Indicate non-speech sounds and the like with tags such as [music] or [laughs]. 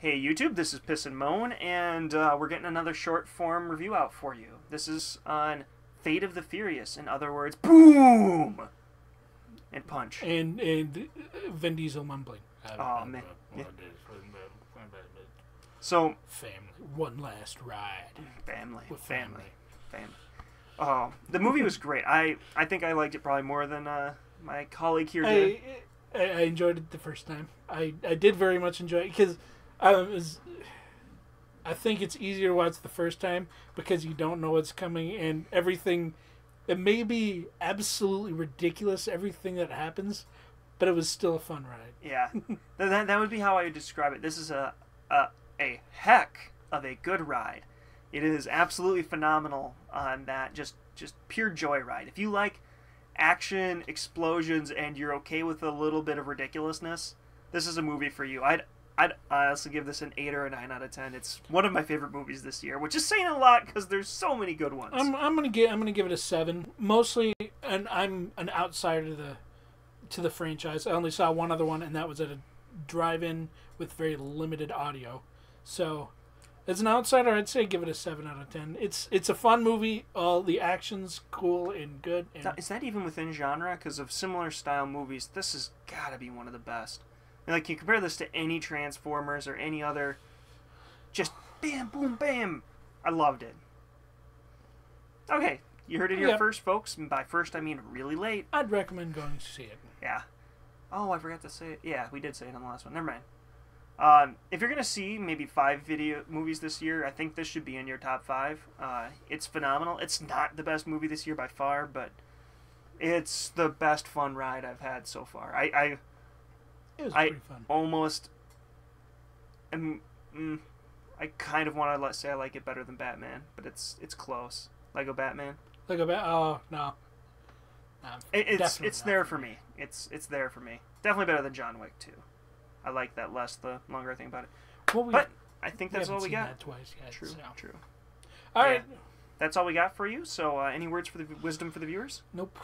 Hey YouTube, this is Piss and Moan, and uh, we're getting another short form review out for you. This is on Fate of the Furious. In other words, boom and punch. And and Vin Diesel mumbling. Oh man. Yeah. So Family, one last ride family, with family, family. family. Oh, the movie was great. I I think I liked it probably more than uh, my colleague here did. I, I I enjoyed it the first time. I, I did very much enjoy it because I was. I think it's easier to watch the first time because you don't know what's coming and everything. It may be absolutely ridiculous everything that happens, but it was still a fun ride. Yeah, [laughs] that, that, would be how I would describe it. This is a, a a heck of a good ride. It is absolutely phenomenal on that just just pure joy ride. If you like action, explosions, and you're okay with a little bit of ridiculousness, this is a movie for you. I'd I'd honestly give this an eight or a nine out of ten. It's one of my favorite movies this year, which is saying a lot because there's so many good ones. I'm, I'm gonna give I'm gonna give it a seven. Mostly, and I'm an outsider to the to the franchise. I only saw one other one, and that was at a drive-in with very limited audio. So, as an outsider, I'd say give it a seven out of ten. It's it's a fun movie. All the action's cool and good. And Is that even within genre? Because of similar style movies, this has got to be one of the best. And like you compare this to any Transformers or any other, just bam, boom, bam. I loved it. Okay, you heard it here first, folks. And by first, I mean really late. I'd recommend going to see it. Yeah. Oh, I forgot to say it. Yeah, we did say it on the last one. Never mind. Um, if you're gonna see maybe five video movies this year, I think this should be in your top five. Uh, it's phenomenal. It's not the best movie this year by far, but it's the best fun ride I've had so far. I, I It was I- pretty fun. almost am. Mm, I kind of want to let say I like it better than Batman, but it's it's close. Lego Batman. Lego about oh no. No, It, it's it's there for me. It's it's there for me. Definitely better than John Wick too. I like that less the longer I think about it. Well, we, But I think that's all we got. That twice yet, True, so. true. All Yeah. right. That's all we got for you. So, uh, any words for the wisdom for the viewers? Nope.